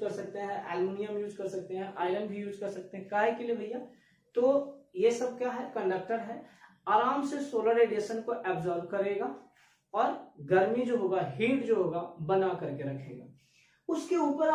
कर सकते हैं एल्यूमिनियम यूज़ कर सकते हैं आयरन भी यूज़ कर सकते हैं। काय के लिए भैया? तो ये सब क्या है? कंडक्टर है। आराम से सोलर रेडिएशन को एब्जॉर्ब करेगा और गर्मी जो होगा हीट जो होगा, बना करके रखेगा। उसके ऊपर